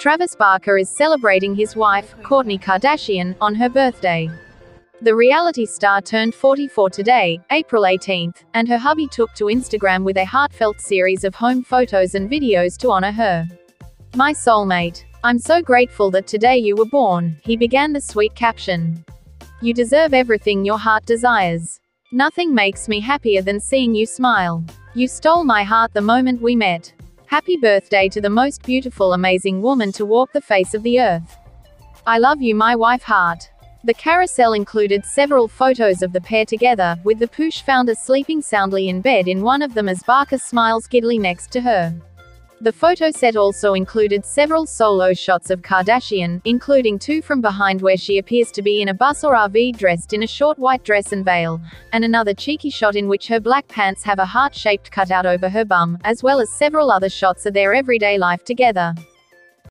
Travis Barker is celebrating his wife, Kourtney Kardashian, on her birthday. The reality star turned 44 today, April 18th, and her hubby took to Instagram with a heartfelt series of home photos and videos to honor her. My soulmate. I'm so grateful that today you were born, he began the sweet caption. You deserve everything your heart desires. Nothing makes me happier than seeing you smile. You stole my heart the moment we met. Happy birthday to the most beautiful, amazing woman to walk the face of the earth. I love you, my wife heart. The carousel included several photos of the pair together, with the Poosh founder sleeping soundly in bed in one of them as Barker smiles giddily next to her. The photo set also included several solo shots of Kardashian, including two from behind where she appears to be in a bus or RV dressed in a short white dress and veil, and another cheeky shot in which her black pants have a heart shaped cutout over her bum, as well as several other shots of their everyday life together.